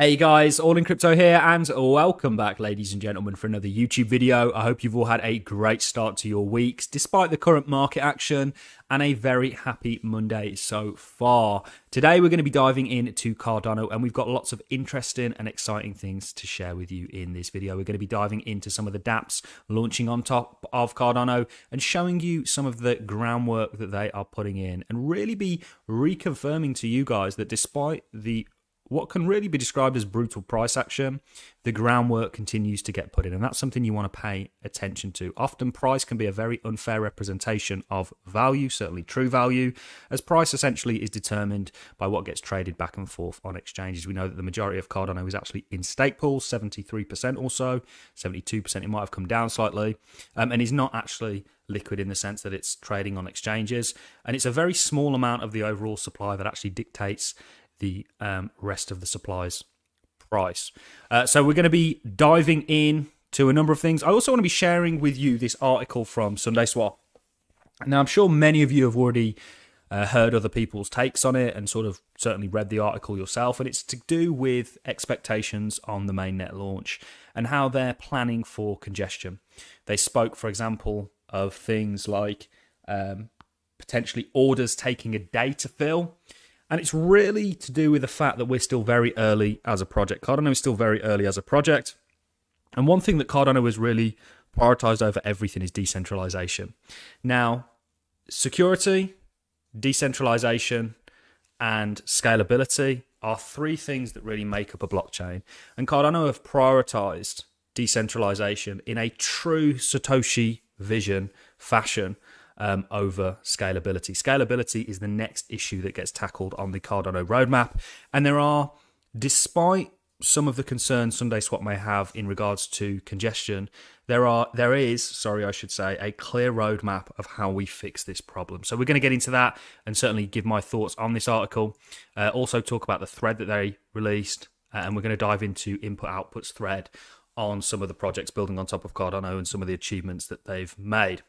Hey guys, All in Crypto here, and welcome back, ladies and gentlemen, for another YouTube video. I hope you've all had a great start to your weeks, despite the current market action, and a very happy Monday so far. Today, we're going to be diving into Cardano, and we've got lots of interesting and exciting things to share with you in this video. We're going to be diving into some of the dApps launching on top of Cardano and showing you some of the groundwork that they are putting in, and really be reconfirming to you guys that despite the what can really be described as brutal price action, the groundwork continues to get put in. And that's something you want to pay attention to. Often, price can be a very unfair representation of value, certainly true value, as price essentially is determined by what gets traded back and forth on exchanges. We know that the majority of Cardano is actually in stake pools, 73% or so, 72%, it might have come down slightly, um, and is not actually liquid in the sense that it's trading on exchanges. And it's a very small amount of the overall supply that actually dictates the um, rest of the supplies price. Uh, so we're going to be diving in to a number of things. I also want to be sharing with you this article from SundaeSwap. Now, I'm sure many of you have already uh, heard other people's takes on it and sort of certainly read the article yourself. And it's to do with expectations on the mainnet launch and how they're planning for congestion. They spoke, for example, of things like um, potentially orders taking a day to fill. And it's really to do with the fact that we're still very early as a project. Cardano is still very early as a project. And one thing that Cardano has really prioritized over everything is decentralization. Now, security, decentralization, and scalability are three things that really make up a blockchain. And Cardano have prioritized decentralization in a true Satoshi vision fashion um, over scalability. Scalability is the next issue that gets tackled on the Cardano roadmap. And there are, despite some of the concerns SundaeSwap may have in regards to congestion, there are there is, sorry, I should say, a clear roadmap of how we fix this problem. So we're going to get into that and certainly give my thoughts on this article. Uh, also talk about the thread that they released, uh, and we're going to dive into input outputs thread on some of the projects building on top of Cardano and some of the achievements that they've made.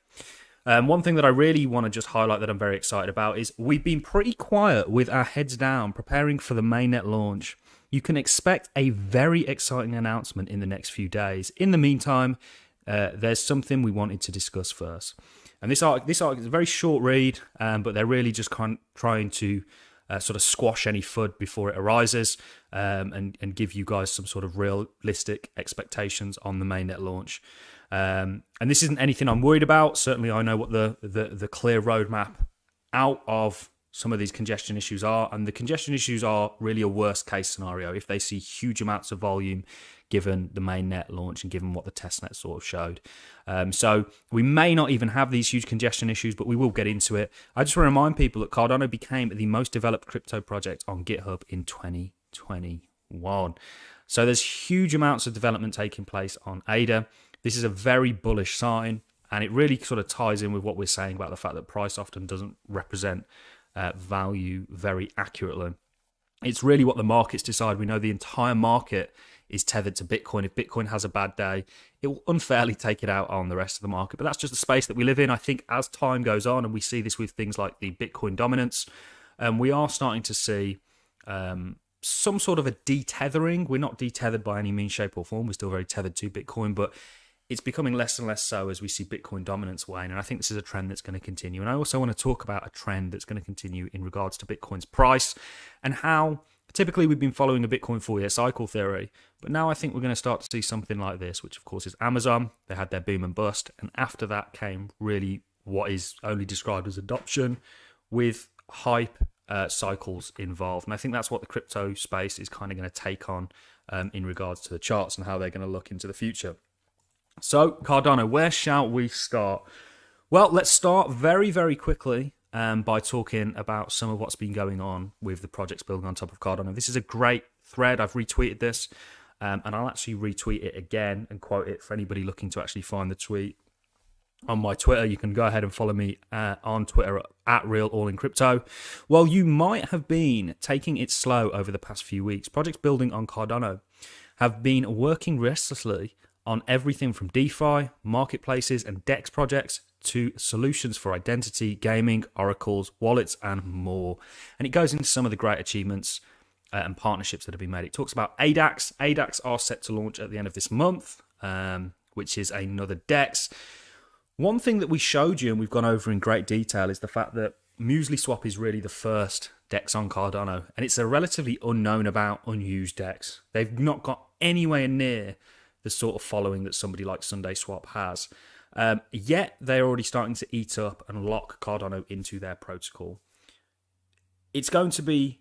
Um, one thing that I really want to just highlight that I'm very excited about is we've been pretty quiet with our heads down preparing for the mainnet launch. You can expect a very exciting announcement in the next few days. In the meantime, uh, there's something we wanted to discuss first. And this article, this article is a very short read, um, but they're really just kind of trying to uh, sort of squash any FUD before it arises um, and, and give you guys some sort of realistic expectations on the mainnet launch. Um, and this isn't anything I'm worried about. Certainly, I know what the, the, the clear roadmap out of some of these congestion issues are. And the congestion issues are really a worst case scenario if they see huge amounts of volume given the main net launch and given what the testnet sort of showed. Um, so we may not even have these huge congestion issues, but we will get into it. I just want to remind people that Cardano became the most developed crypto project on GitHub in 2021. So there's huge amounts of development taking place on ADA. This is a very bullish sign, and it really sort of ties in with what we're saying about the fact that price often doesn't represent uh, value very accurately. It's really what the markets decide. We know the entire market is tethered to Bitcoin. If Bitcoin has a bad day, it will unfairly take it out on the rest of the market. But that's just the space that we live in. I think as time goes on, and we see this with things like the Bitcoin dominance, um, we are starting to see um, some sort of a detethering. We're not detethered by any mean, shape, or form. We're still very tethered to Bitcoin, but it's becoming less and less so as we see Bitcoin dominance wane. And I think this is a trend that's going to continue. And I also want to talk about a trend that's going to continue in regards to Bitcoin's price and how typically we've been following a Bitcoin four year cycle theory. But now I think we're going to start to see something like this, which of course is Amazon. They had their boom and bust. And after that came really what is only described as adoption with hype uh, cycles involved. And I think that's what the crypto space is kind of going to take on um, in regards to the charts and how they're going to look into the future. So, Cardano, where shall we start? Well, let's start very, very quickly um, by talking about some of what's been going on with the projects building on top of Cardano. This is a great thread. I've retweeted this, um, and I'll actually retweet it again and quote it for anybody looking to actually find the tweet on my Twitter. You can go ahead and follow me uh, on Twitter at Real All in Crypto. Well, you might have been taking it slow over the past few weeks. Projects building on Cardano have been working restlessly on everything from DeFi, marketplaces, and DEX projects to solutions for identity, gaming, oracles, wallets, and more. And it goes into some of the great achievements uh, and partnerships that have been made. It talks about ADAX. ADAX are set to launch at the end of this month, um, which is another DEX. One thing that we showed you and we've gone over in great detail is the fact that Muesli Swap is really the first DEX on Cardano, and it's a relatively unknown about, unused DEX. They've not got anywhere near the sort of following that somebody like SundaeSwap has. Um, yet they're already starting to eat up and lock Cardano into their protocol. It's going to be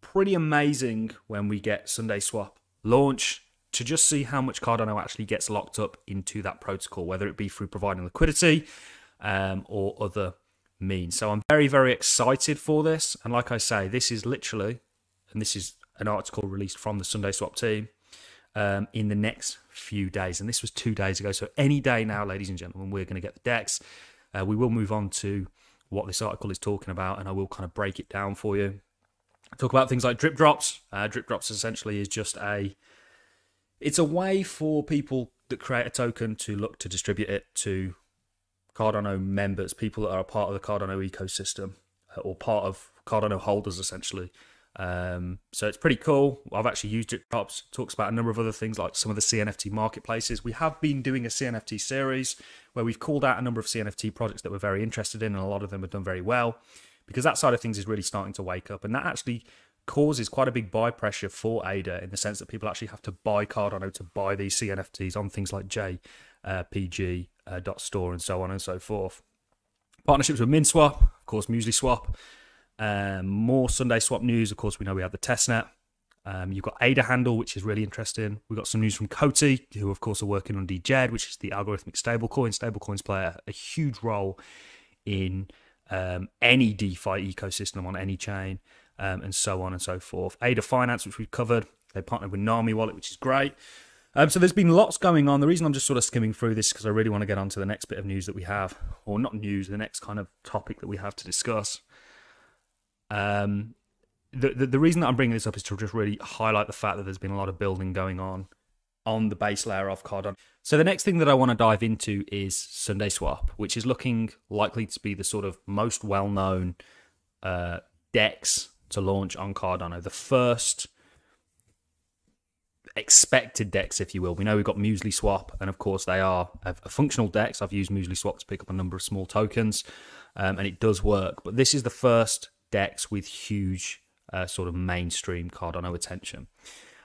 pretty amazing when we get SundaeSwap launch to just see how much Cardano actually gets locked up into that protocol, whether it be through providing liquidity um, or other means. So I'm very, very excited for this. And like I say, this is literally, and this is an article released from the SundaeSwap team um, in the next few days. And this was two days ago. So any day now, ladies and gentlemen, we're going to get the DEX. Uh, we will move on to what this article is talking about, and I will kind of break it down for you. Talk about things like drip drops. Uh, drip drops essentially is just a it's a way for people that create a token to look to distribute it to Cardano members, people that are a part of the Cardano ecosystem uh, or part of Cardano holders essentially. Um, so it's pretty cool. I've actually used it. Talks about a number of other things like some of the CNFT marketplaces. We have been doing a CNFT series where we've called out a number of CNFT projects that we're very interested in, and a lot of them have done very well because that side of things is really starting to wake up, and that actually causes quite a big buy pressure for ADA in the sense that people actually have to buy Cardano to buy these CNFTs on things like JPG, uh, dot store and so on and so forth. Partnerships with MinSwap, of course, Muesli Swap. Um, more SundaeSwap news. Of course, we know we have the testnet. Um, you've got ADA handle, which is really interesting. We've got some news from COTI, who of course are working on DJED, which is the algorithmic stablecoin. Stablecoins play a, a huge role in um, any DeFi ecosystem on any chain, um, and so on and so forth. ADA Finance, which we've covered, they partnered with Nami Wallet, which is great. Um, so there's been lots going on. The reason I'm just sort of skimming through this is because I really want to get on to the next bit of news that we have, or not news, the next kind of topic that we have to discuss. Um, the, the, the reason that I'm bringing this up is to just really highlight the fact that there's been a lot of building going on on the base layer of Cardano. So the next thing that I want to dive into is SundaeSwap, which is looking likely to be the sort of most well-known uh, DEX to launch on Cardano. The first expected DEX, if you will. We know we've got Muesli Swap, and of course they are a, functional DEX. I've used Muesli Swap to pick up a number of small tokens, um, and it does work. But this is the first DEX with huge uh, sort of mainstream Cardano attention.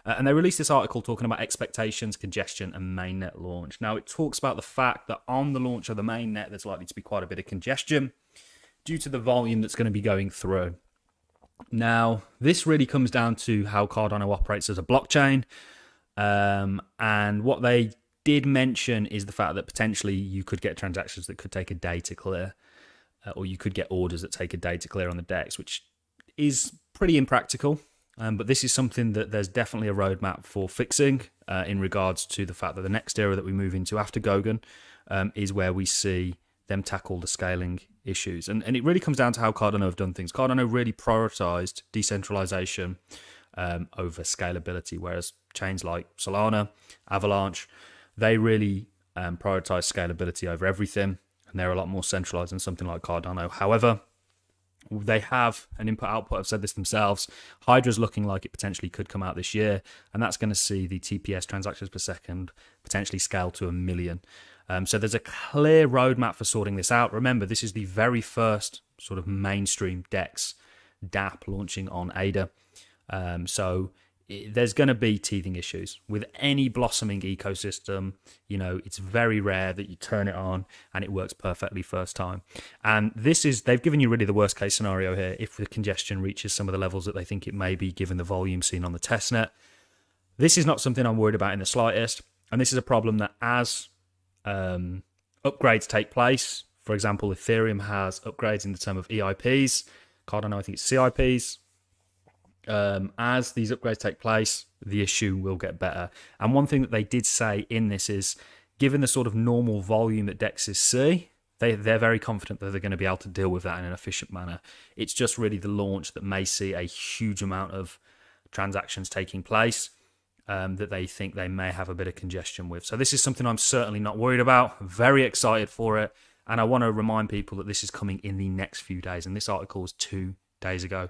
Uh, and they released this article talking about expectations, congestion, and mainnet launch. Now, it talks about the fact that on the launch of the mainnet, there's likely to be quite a bit of congestion due to the volume that's going to be going through. Now, this really comes down to how Cardano operates as a blockchain. Um, and what they did mention is the fact that potentially you could get transactions that could take a day to clear, uh, or you could get orders that take a day to clear on the DEX, which is pretty impractical. Um, but this is something that there's definitely a roadmap for fixing uh, in regards to the fact that the next era that we move into after Goguen um, is where we see them tackle the scaling issues. And, and it really comes down to how Cardano have done things. Cardano really prioritized decentralization um, over scalability, whereas chains like Solana, Avalanche, they really um, prioritize scalability over everything, and they're a lot more centralized than something like Cardano. However, they have an input output. I've said this themselves. Hydra's looking like it potentially could come out this year, and that's going to see the TPS transactions per second potentially scale to a million. Um, so there's a clear roadmap for sorting this out. Remember, this is the very first sort of mainstream DEX DApp launching on ADA. Um, so there's going to be teething issues with any blossoming ecosystem. You know, it's very rare that you turn it on and it works perfectly first time. And this is, they've given you really the worst case scenario here if the congestion reaches some of the levels that they think it may be given the volume seen on the testnet. This is not something I'm worried about in the slightest. And this is a problem that as um, upgrades take place, for example, Ethereum has upgrades in the term of EIPs. Cardano, I think it's CIPs um, as these upgrades take place, the issue will get better. And one thing that they did say in this is, given the sort of normal volume that dexes see, they they're very confident that they're going to be able to deal with that in an efficient manner. It's just really the launch that may see a huge amount of transactions taking place. Um, that they think they may have a bit of congestion with. So this is something I'm certainly not worried about. Very excited for it, and I want to remind people that this is coming in the next few days. And this article was two days ago.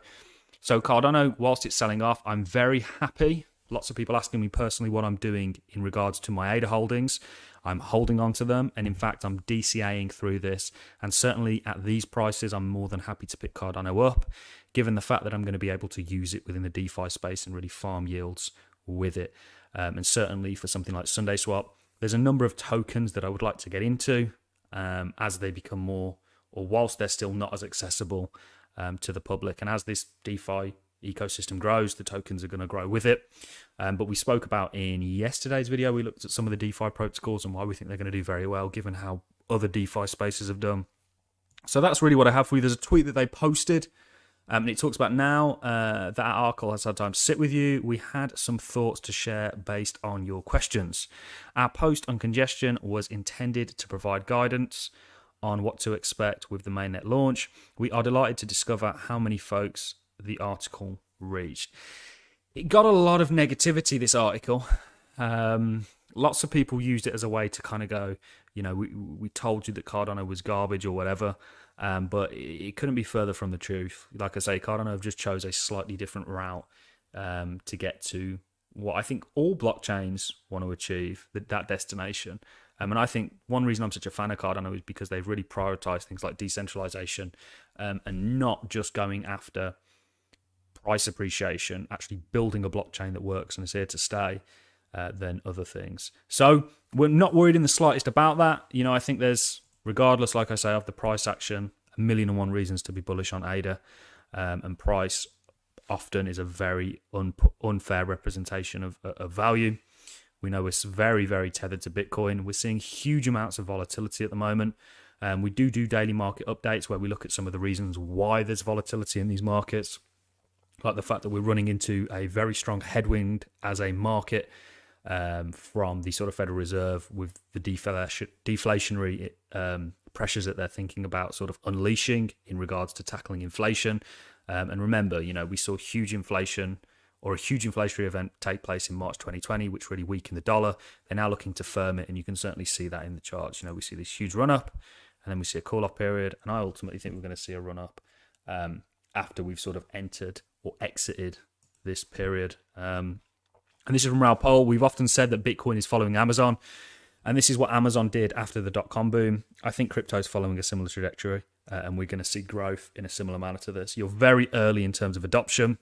So Cardano, whilst it's selling off, I'm very happy. Lots of people asking me personally what I'm doing in regards to my ADA holdings. I'm holding on to them, and in fact, I'm DCAing through this. And certainly at these prices, I'm more than happy to pick Cardano up, given the fact that I'm going to be able to use it within the DeFi space and really farm yields with it. Um, and certainly for something like SundaeSwap, there's a number of tokens that I would like to get into um, as they become more, or whilst they're still not as accessible um, to the public. And as this DeFi ecosystem grows, the tokens are going to grow with it. Um, but we spoke about in yesterday's video, we looked at some of the DeFi protocols and why we think they're going to do very well, given how other DeFi spaces have done. So that's really what I have for you. There's a tweet that they posted. Um, and it talks about now uh, that article has had time to sit with you. We had some thoughts to share based on your questions. Our post on congestion was intended to provide guidance on what to expect with the mainnet launch. We are delighted to discover how many folks the article reached. It got a lot of negativity, this article. Um, lots of people used it as a way to kind of go, you know, we, we told you that Cardano was garbage or whatever, um, but it, couldn't be further from the truth. Like I say, Cardano have just chose a slightly different route um, to get to what I think all blockchains want to achieve, that, that destination. Um, and I think one reason I'm such a fan of Cardano is because they've really prioritized things like decentralization um, and not just going after price appreciation, actually building a blockchain that works and is here to stay. Uh, than other things. So we're not worried in the slightest about that. You know, I think there's, regardless, like I say, of the price action, a million and one reasons to be bullish on ADA, um, and price often is a very un- unfair representation of, of value. We know we're very, very tethered to Bitcoin. We're seeing huge amounts of volatility at the moment. Um, we do do daily market updates where we look at some of the reasons why there's volatility in these markets, like the fact that we're running into a very strong headwind as a market um, from the sort of Federal Reserve with the deflationary um, pressures that they're thinking about sort of unleashing in regards to tackling inflation. Um, and remember, you know, we saw huge inflation or a huge inflationary event take place in March 2020, which really weakened the dollar. They're now looking to firm it, and you can certainly see that in the charts. You know, we see this huge run up, and then we see a call off period, and I ultimately think we're going to see a run up um, after we've sort of entered or exited this period. Um, and this is from Raoul Pal. We've often said that Bitcoin is following Amazon, and this is what Amazon did after the dot com boom. I think crypto is following a similar trajectory, uh, and we're going to see growth in a similar manner to this. You're very early in terms of adoption.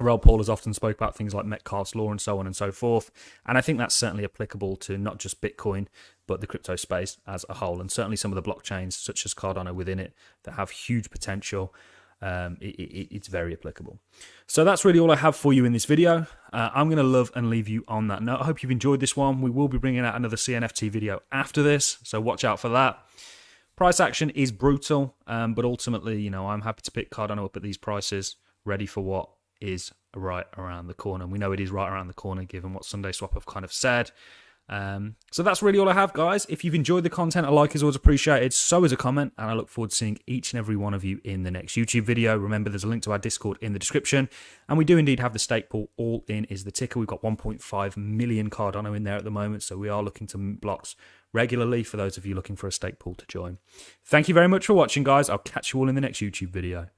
Raoul Pal has often spoke about things like Metcalfe's law and so on and so forth. And I think that's certainly applicable to not just Bitcoin, but the crypto space as a whole. And certainly some of the blockchains, such as Cardano within it, that have huge potential. Um, it, it, it's very applicable. So that's really all I have for you in this video. Uh, I'm going to love and leave you on that note. I hope you've enjoyed this one. We will be bringing out another CNFT video after this, so watch out for that. Price action is brutal, um, but ultimately, you know, I'm happy to pick Cardano up at these prices, ready for what is right around the corner. And We know it is right around the corner given what SundaeSwap have kind of said. Um, so that's really all I have, guys. If you've enjoyed the content, a like is always appreciated. So is a comment, and I look forward to seeing each and every one of you in the next YouTube video. Remember, there's a link to our Discord in the description, and we do indeed have the stake pool. All in is the ticker. We've got 1.5 million Cardano in there at the moment, so we are looking to blocks regularly for those of you looking for a stake pool to join. Thank you very much for watching, guys. I'll catch you all in the next YouTube video.